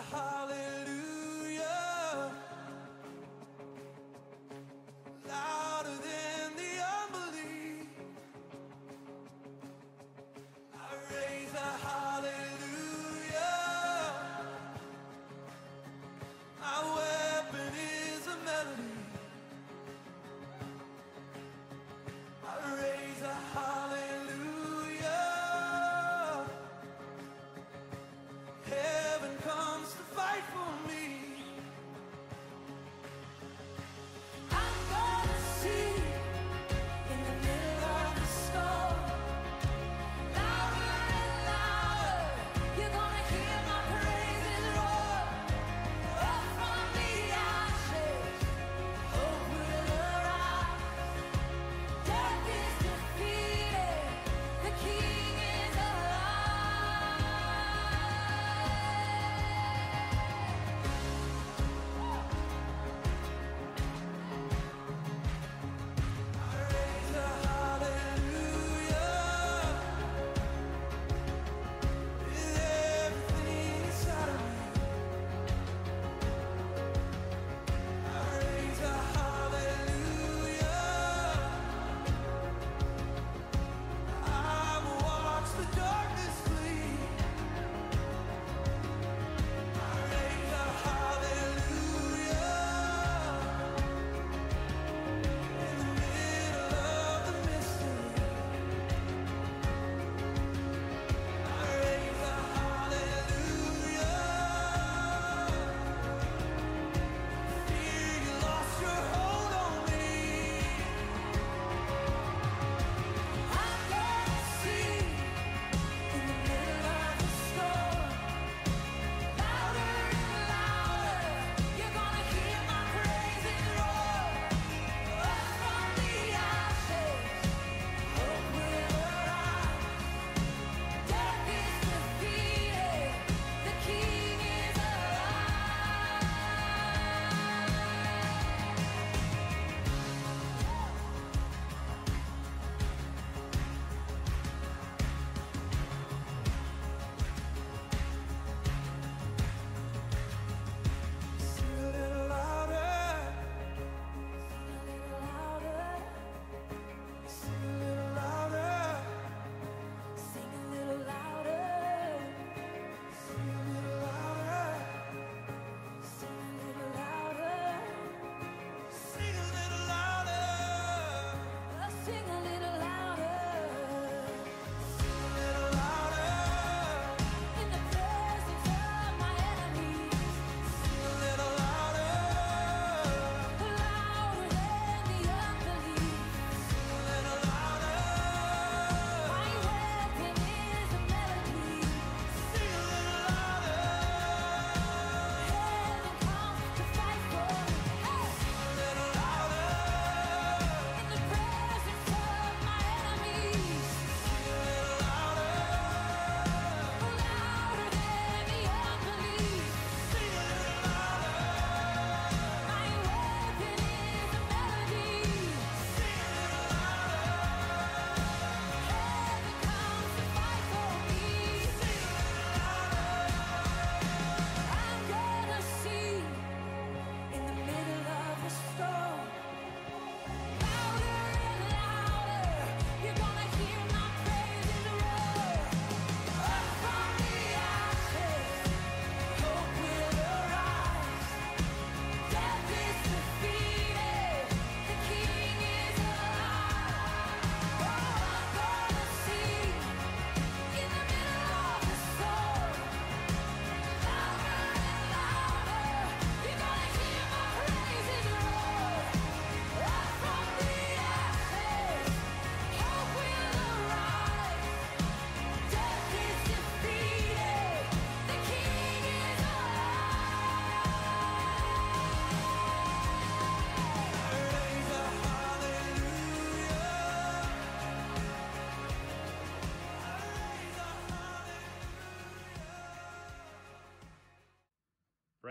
heart.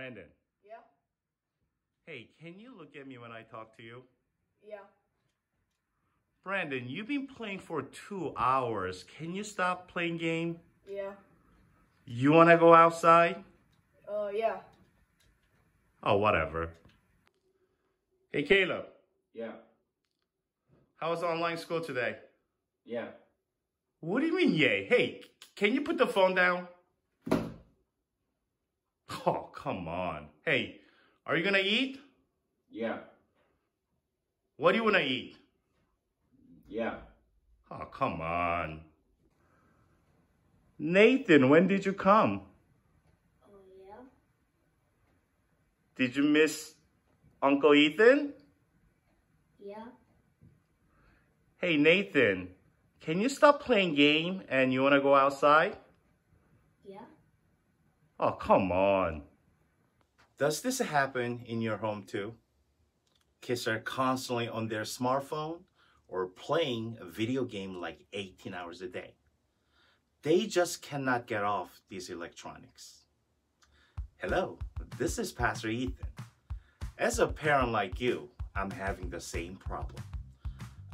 Brandon. Yeah? Hey, can you look at me when I talk to you? Yeah. Brandon, you've been playing for two hours. Can you stop playing game? Yeah. You want to go outside? Oh, uh, yeah. Oh, whatever. Hey, Caleb. Yeah. How was online school today? Yeah. What do you mean, yay? Hey, can you put the phone down? Oh, come on. Hey, are you gonna eat? Yeah, What do you wanna eat? yeah. Oh, come on. Nathan, when did you come? Oh, yeah? Did you miss Uncle Ethan? Yeah. Hey, Nathan, can you stop playing game and you wanna go outside? Yeah. Oh, come on. Does this happen in your home too? Kids are constantly on their smartphone or playing a video game like 18 hours a day. They just cannot get off these electronics. Hello, this is Pastor Ethan. As a parent like you, I'm having the same problem.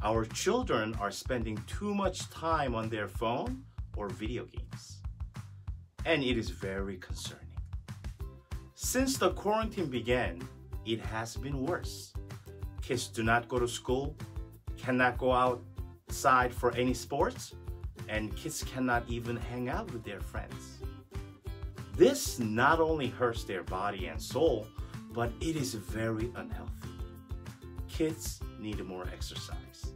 Our children are spending too much time on their phone or video games and it is very concerning. Since the quarantine began, it has been worse. Kids do not go to school, cannot go outside for any sports, and kids cannot even hang out with their friends. This not only hurts their body and soul, but it is very unhealthy. Kids need more exercise.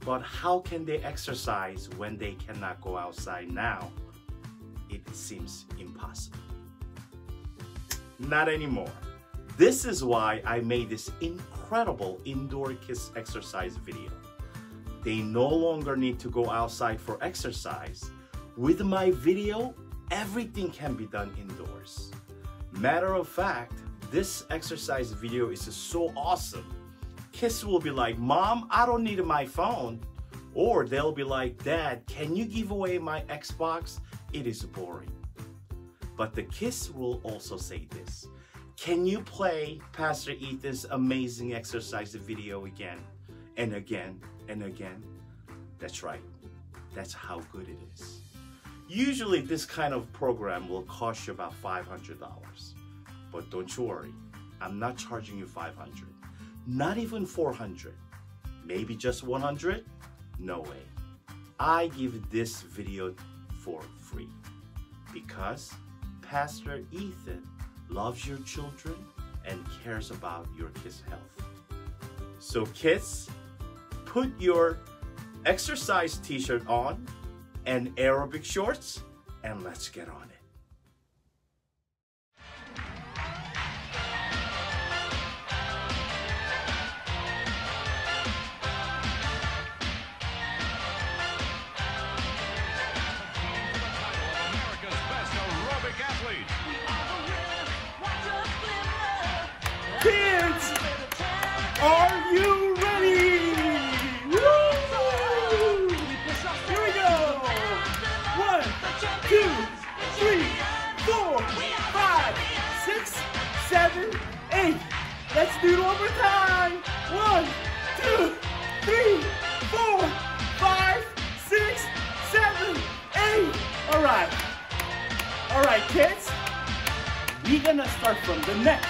But how can they exercise when they cannot go outside now it seems impossible. Not anymore. This is why I made this incredible indoor kiss exercise video. They no longer need to go outside for exercise. With my video, everything can be done indoors. Matter of fact, this exercise video is so awesome. Kiss will be like, Mom, I don't need my phone. Or they'll be like, Dad, can you give away my Xbox? It is boring. But the kids will also say this Can you play Pastor Ethan's amazing exercise video again and again and again? That's right. That's how good it is. Usually, this kind of program will cost you about $500. But don't you worry, I'm not charging you 500 not even 400 maybe just 100 no way i give this video for free. Because pastor ethan loves your children and cares about your kids health. So kids put your exercise t-shirt on and aerobic shorts and let's get on it from the neck.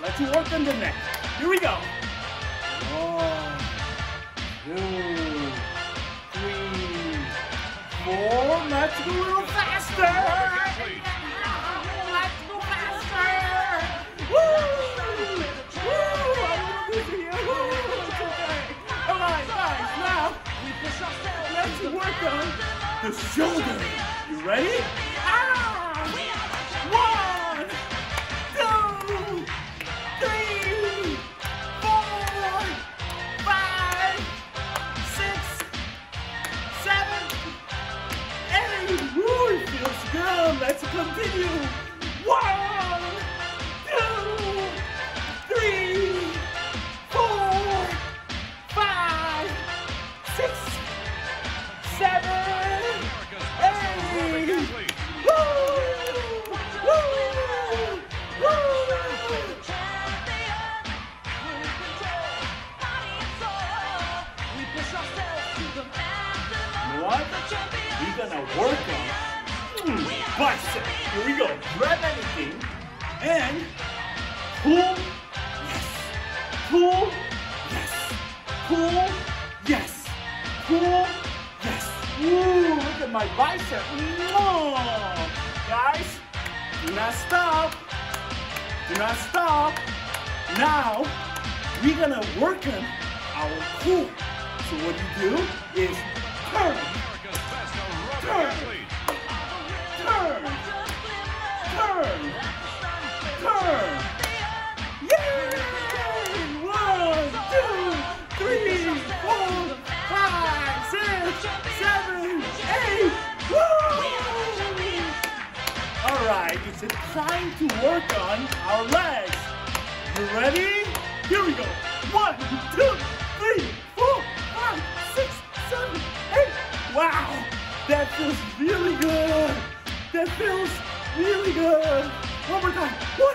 Let's work on the neck. Here we go. One, two, three, four. Let's go a little faster. Let's go faster. Woo! Woo! I'm. Okay. All right, guys. Now let's work on the shoulder. You ready? Ah! Let's continue. One, two, three, four, five, six, seven, eight. Woo! Woo! Woo! What? We're gonna work on mm, bicep. Here we go. Grab anything And pull, yes. Pull, yes. Pull, yes. Pull, yes. Ooh, look at my bicep. Mwah. Guys, do not stop. Do not stop. Now, we're gonna work on our core. So what you do is turn, it's time to work on our legs. You ready? Here we go. One, two, three, four, five, six, seven, eight. Wow, that feels really good. That feels really good. One more time. One,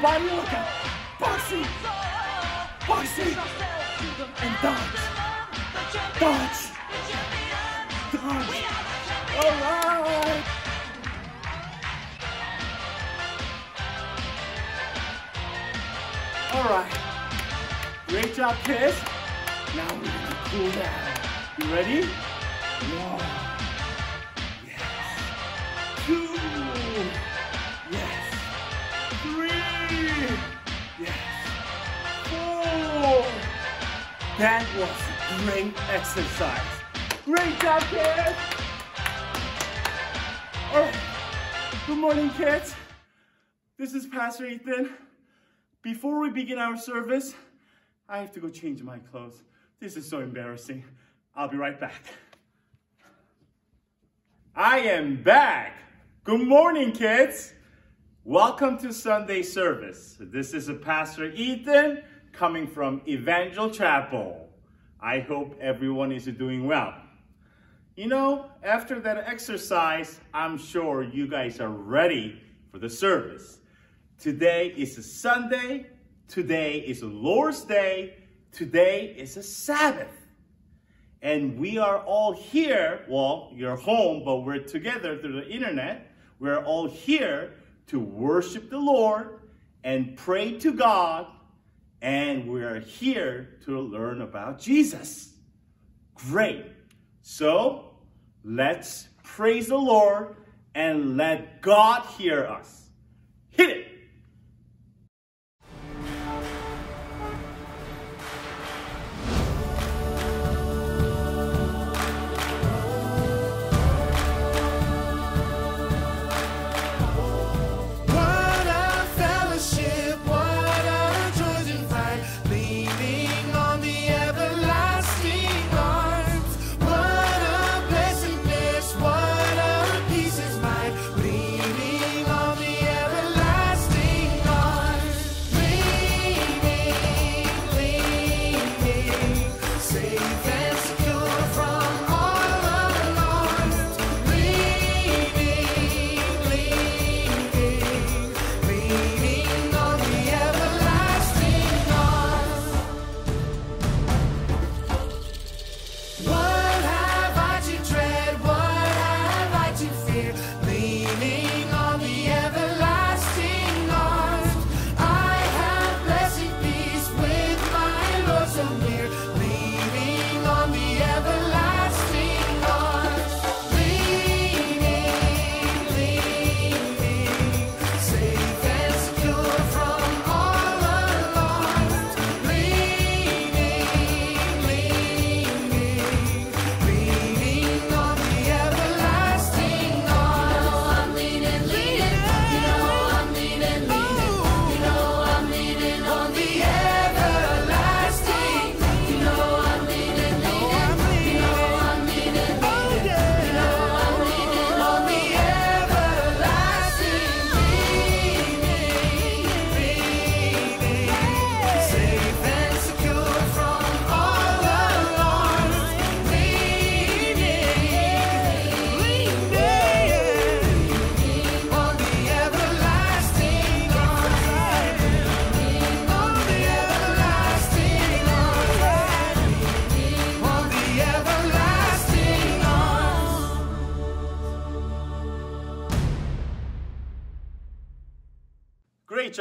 This is a whole body workout. Boxing. Boxing. And dodge. Dodge. Dodge. All right. All right. Great job, kids. Now we're gonna cool down. You ready? That was great exercise. Great job, kids. Right. Good morning, kids. This is Pastor Ethan. Before we begin our service, I have to go change my clothes. This is so embarrassing. I'll be right back. I am back. Good morning, kids. Welcome to Sunday service. This is a Pastor Ethan coming from Evangel Chapel. I hope everyone is doing well. You know, after that exercise, I'm sure you guys are ready for the service. Today is a Sunday. Today is a Lord's Day. Today is a Sabbath. And we are all here. Well, you're home, but we're together through the internet. We're all here to worship the Lord and pray to God. And we are here to learn about Jesus. Great. So let's praise the Lord and let God hear us.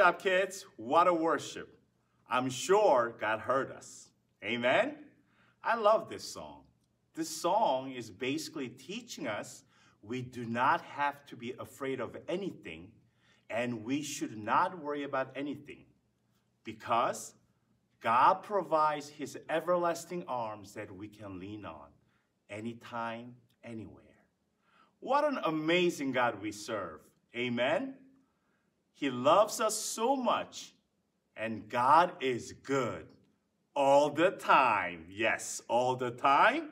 Job, kids. What a worship. I'm sure God heard us. Amen? I love this song. This song is basically teaching us we do not have to be afraid of anything and we should not worry about anything because God provides his everlasting arms that we can lean on anytime, anywhere. What an amazing God we serve. Amen. He loves us so much, and God is good all the time. Yes, all the time.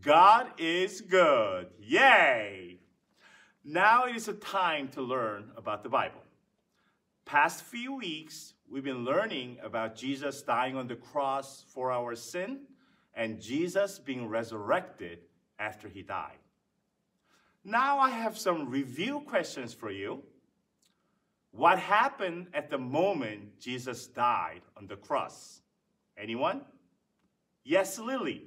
God is good. Yay! Now it is a time to learn about the Bible. Past few weeks, we've been learning about Jesus dying on the cross for our sin and Jesus being resurrected after he died. Now I have some review questions for you. What happened at the moment Jesus died on the cross? Anyone? Yes, Lily.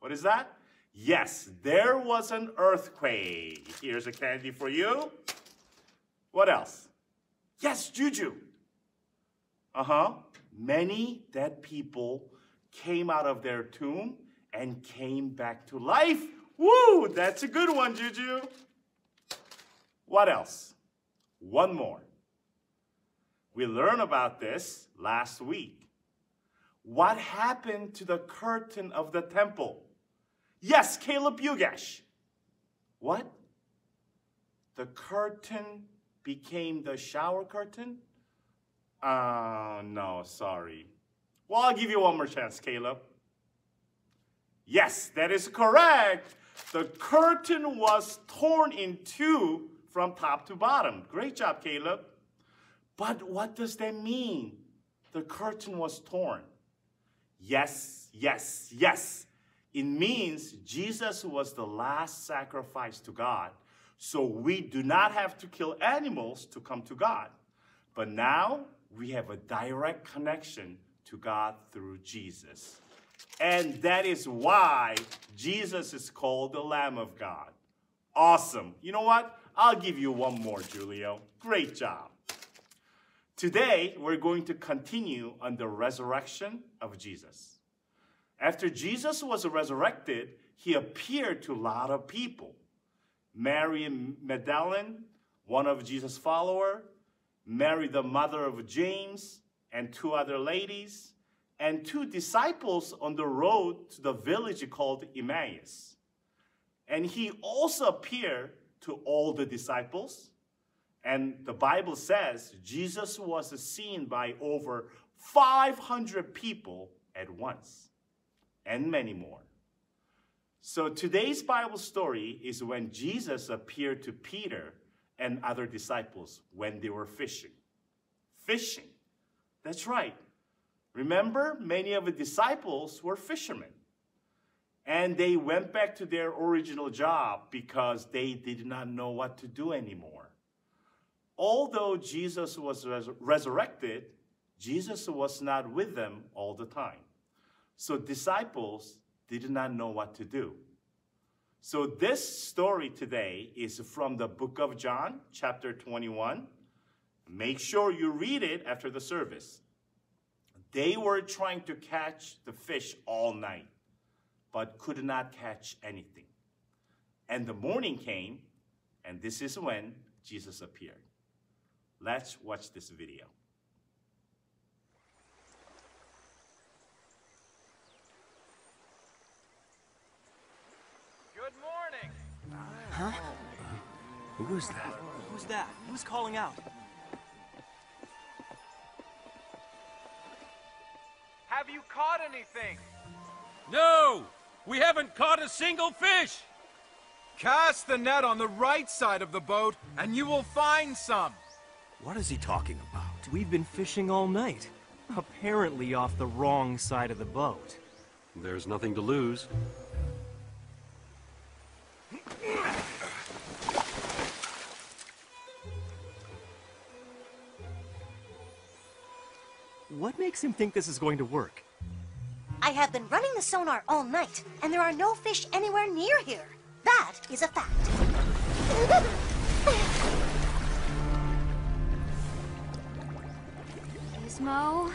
What is that? Yes, there was an earthquake. Here's a candy for you. What else? Yes, Juju. Uh huh. Many dead people came out of their tomb and came back to life. Woo, that's a good one, Juju. What else? One more. We learned about this last week. What happened to the curtain of the temple? Yes, Caleb Yugesh. What? The curtain became the shower curtain? Uh, no, sorry. Well, I'll give you one more chance, Caleb. Yes, that is correct. The curtain was torn in two from top to bottom. Great job, Caleb. But what does that mean? The curtain was torn. Yes, yes, yes. It means Jesus was the last sacrifice to God. So we do not have to kill animals to come to God. But now we have a direct connection to God through Jesus. And that is why Jesus is called the Lamb of God. Awesome. You know what? I'll give you one more, Julio. Great job. Today, we're going to continue on the resurrection of Jesus. After Jesus was resurrected, he appeared to a lot of people. Mary Magdalene, one of Jesus' follower, Mary, the mother of James, and two other ladies, and two disciples on the road to the village called Emmaus. And he also appeared to all the disciples. And the Bible says Jesus was seen by over 500 people at once, and many more. So today's Bible story is when Jesus appeared to Peter and other disciples when they were fishing. Fishing. That's right. Remember, many of the disciples were fishermen. And they went back to their original job because they did not know what to do anymore. Although Jesus was res- resurrected, Jesus was not with them all the time. So disciples did not know what to do. So this story today is from the book of John, chapter 21. Make sure you read it after the service. They were trying to catch the fish all night, but could not catch anything. And the morning came, and this is when Jesus appeared. Let's watch this video. Good morning. Who was that? Who's that? Who's calling out? Have you caught anything? No! We haven't caught a single fish! Cast the net on the right side of the boat and you will find some. What is he talking about? We've been fishing all night. Apparently off the wrong side of the boat. There's nothing to lose. What makes him think this is going to work? I have been running the sonar all night, and there are no fish anywhere near here. That is a fact. Gizmo.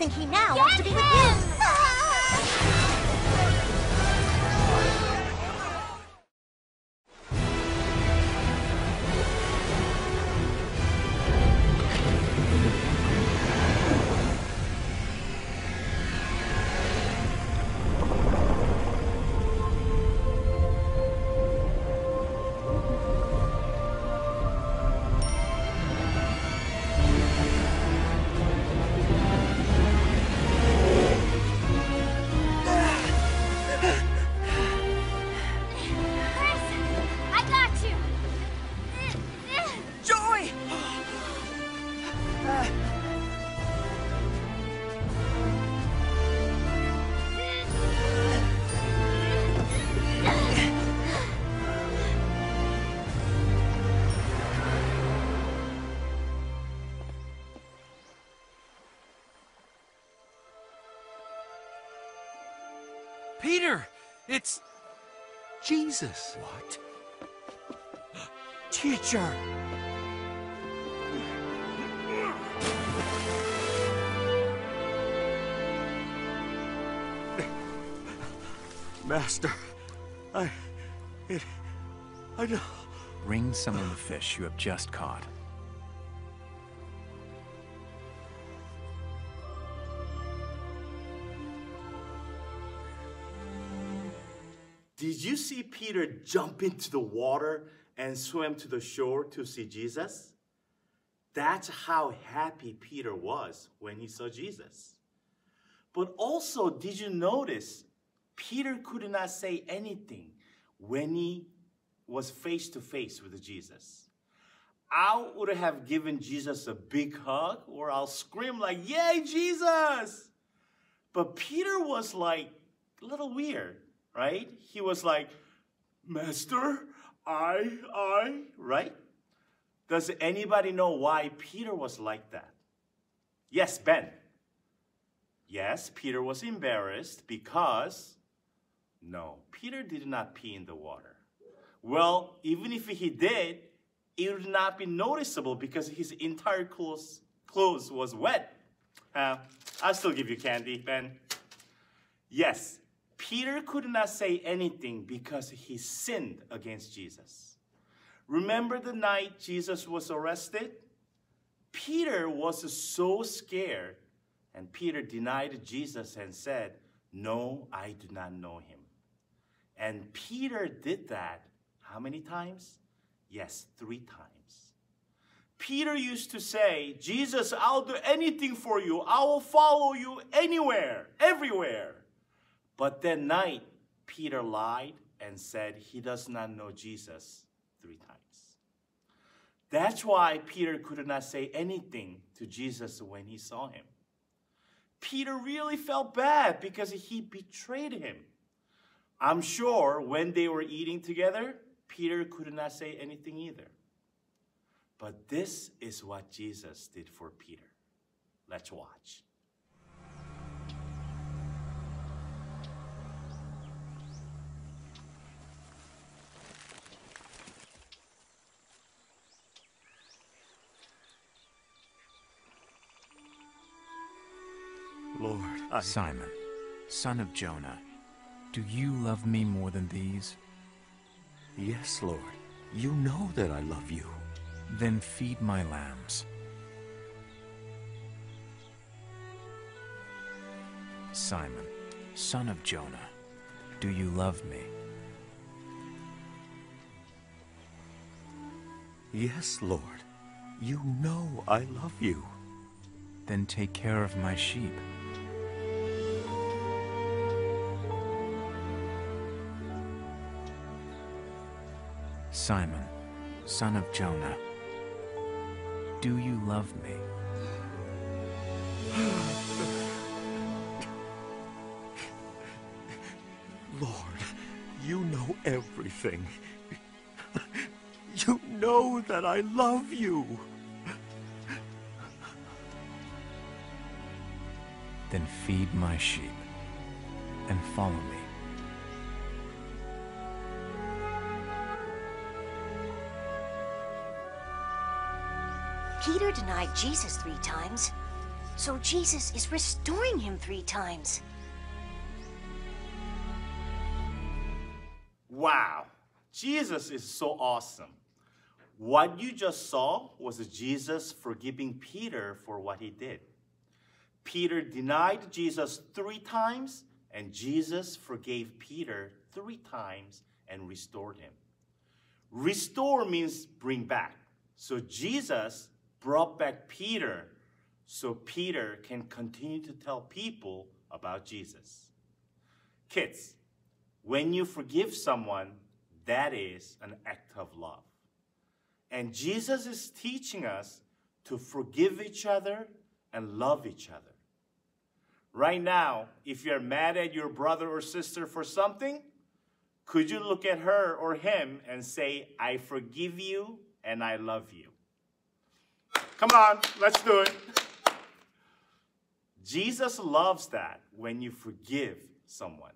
What makes you think he now Get wants Peter! It's. Jesus. What? Teacher! Master, I. It. I don't. Bring some of the fish you have just caught. Did you see Peter jump into the water and swim to the shore to see Jesus? That's how happy Peter was when he saw Jesus. But also, did you notice Peter could not say anything when he was face to face with Jesus? I would have given Jesus a big hug or I'll scream like, Yay, Jesus! But Peter was like a little weird, right? He was like, Master, I, I, right? Does anybody know why Peter was like that? Yes, Ben. Yes, Peter was embarrassed because, no, Peter did not pee in the water. Well, even if he did, it would not be noticeable because his entire clothes, clothes was wet. Uh, I'll still give you candy, Ben. Yes, Peter could not say anything because he sinned against Jesus. Remember the night Jesus was arrested? Peter was so scared, and Peter denied Jesus and said, No, I do not know him. And Peter did that how many times? Yes, three times. Peter used to say, Jesus, I'll do anything for you. I will follow you anywhere, everywhere. But that night, Peter lied and said he does not know Jesus three times. That's why Peter could not say anything to Jesus when he saw him. Peter really felt bad because he betrayed him. I'm sure when they were eating together, Peter could not say anything either. But this is what Jesus did for Peter. Let's watch. I. Simon, son of Jonah, do you love me more than these? Yes, Lord. You know that I love you. Then feed my lambs. Simon, son of Jonah, do you love me? Yes, Lord. You know I love you. Then take care of my sheep. Simon, son of Jonah, do you love me? Lord, you know everything. You know that I love you. Then feed my sheep and follow me. Peter denied Jesus three times, so Jesus is restoring him three times. Wow, Jesus is so awesome. What you just saw was Jesus forgiving Peter for what he did. Peter denied Jesus three times, and Jesus forgave Peter three times and restored him. Restore means bring back. So Jesus brought back Peter so Peter can continue to tell people about Jesus. Kids, when you forgive someone, that is an act of love. And Jesus is teaching us to forgive each other and love each other. Right now, if you're mad at your brother or sister for something, could you look at her or him and say, I forgive you and I love you? Come on, let's do it. Jesus loves that when you forgive someone.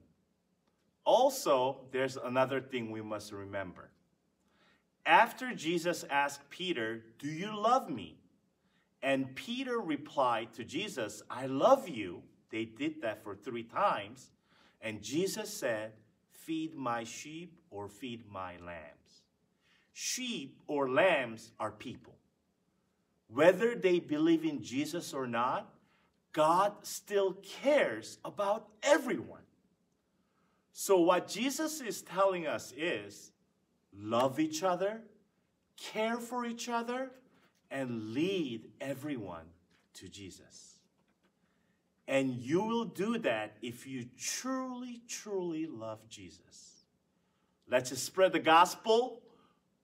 Also, there's another thing we must remember. After Jesus asked Peter, Do you love me? And Peter replied to Jesus, I love you. They did that for three times. And Jesus said, Feed my sheep or feed my lambs. Sheep or lambs are people. Whether they believe in Jesus or not, God still cares about everyone. So, what Jesus is telling us is love each other, care for each other, and lead everyone to Jesus. And you will do that if you truly, truly love Jesus. Let's spread the gospel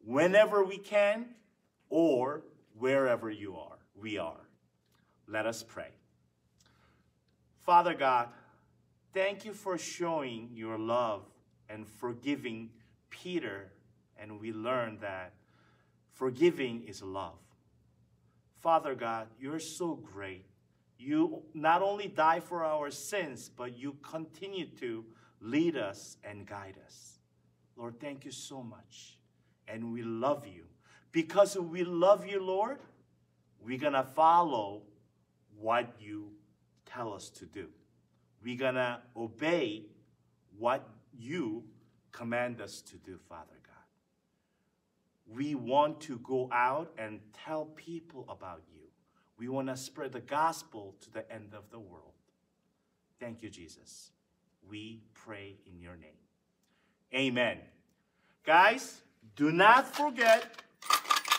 whenever we can or wherever you are, we are. Let us pray. Father God, thank you for showing your love and forgiving Peter. And we learned that forgiving is love. Father God, you're so great. You not only die for our sins, but you continue to lead us and guide us. Lord, thank you so much. And we love you. Because we love you, Lord, we're going to follow what you tell us to do. We're going to obey what you command us to do, Father God. We want to go out and tell people about you. We want to spread the gospel to the end of the world. Thank you, Jesus. We pray in your name. Amen. Guys, do not forget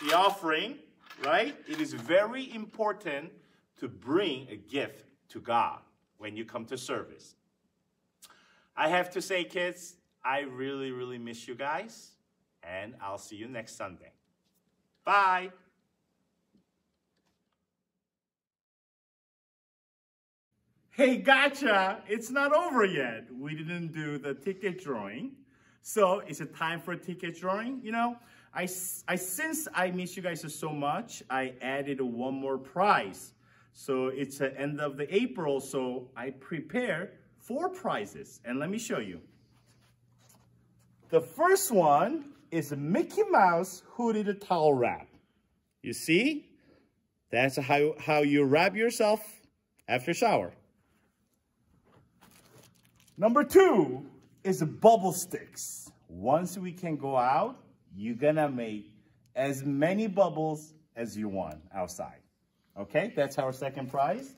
the offering, right? It is very important to bring a gift to God when you come to service. I have to say, kids, I really, really miss you guys, and I'll see you next Sunday. Bye. Hey, gotcha! It's not over yet. We didn't do the ticket drawing. So is it time for ticket drawing? You know, I, I since I miss you guys so much, I added one more prize. So it's the end of the April, so I prepare four prizes. And let me show you. The first one is Mickey Mouse hooded towel wrap. You see? That's how, how you wrap yourself after shower. Number two is bubble sticks. Once we can go out, you're gonna make as many bubbles as you want outside. Okay, that's our second prize.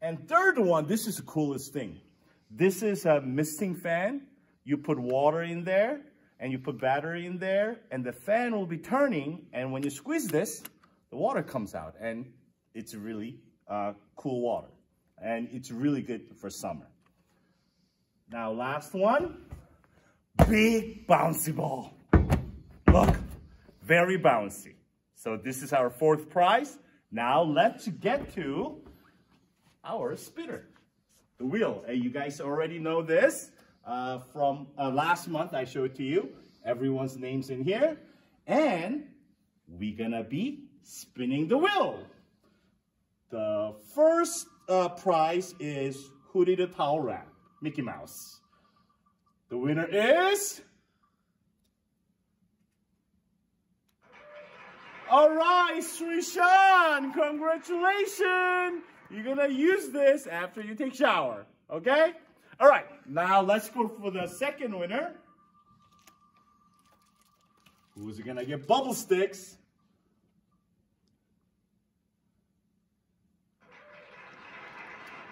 And third one, this is the coolest thing. This is a misting fan. You put water in there and you put battery in there and the fan will be turning and when you squeeze this, the water comes out and it's really uh, cool water. And it's really good for summer. Now last one, big bouncy ball. Look, Very bouncy. So this is our fourth prize. Now let's get to our spinner, the wheel. Hey, you guys already know this uh, from uh, last month. I showed to you everyone's names in here, and we're gonna be spinning the wheel. The first uh, prize is Hootie the Towel Rat, Mickey Mouse. The winner is. All right, Srishan, congratulations. You're gonna use this after you take shower, okay? All right, now let's go for the second winner. Who's gonna get bubble sticks?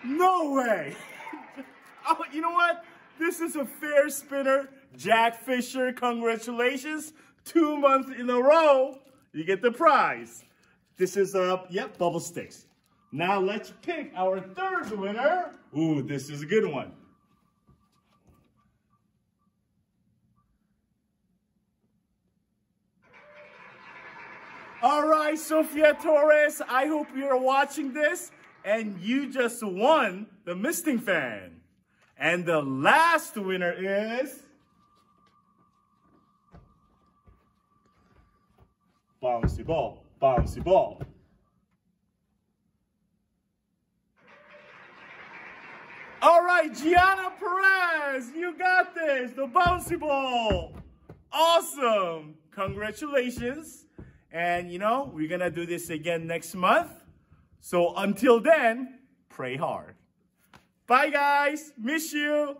No way! oh, you know what? This is a fair spinner. Jack Fisher, congratulations. Two months in a row, you get the prize. This is, uh, yep, bubble sticks. Now let's pick our third winner. Ooh, this is a good one. All right, Sofia Torres, I hope you're watching this and you just won the Misting Fan. And the last winner is... Bouncy ball, bouncy ball. All right, Gianna Perez, you got this, the bouncy ball. Awesome, congratulations. And you know, we're gonna do this again next month. So until then, pray hard. Bye guys, miss you.